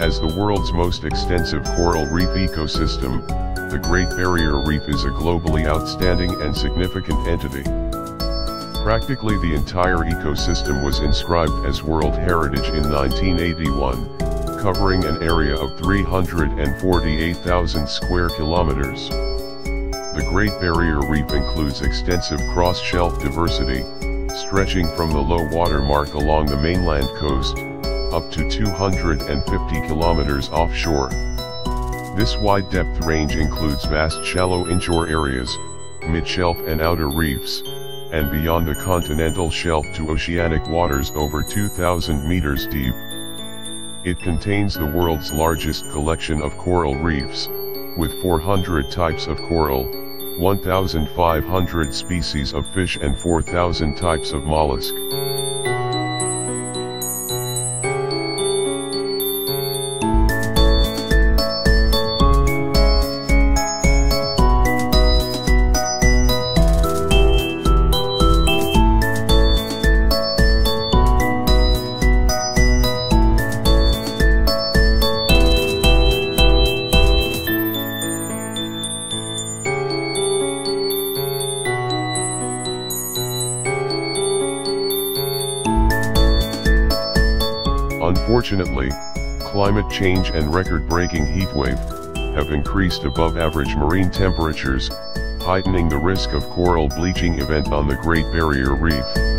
As the world's most extensive coral reef ecosystem, the Great Barrier Reef is a globally outstanding and significant entity. Practically the entire ecosystem was inscribed as World Heritage in 1981, covering an area of 348,000 square kilometers. The Great Barrier Reef includes extensive cross-shelf diversity, stretching from the low water mark along the mainland coast, up to 250 kilometers offshore. This wide depth range includes vast shallow inshore areas, mid-shelf and outer reefs, and beyond the continental shelf to oceanic waters over 2,000 meters deep. It contains the world's largest collection of coral reefs, with 400 types of coral, 1,500 species of fish and 4,000 types of mollusk. Unfortunately, climate change and record-breaking heatwave have increased above average marine temperatures, heightening the risk of coral bleaching event on the Great Barrier Reef.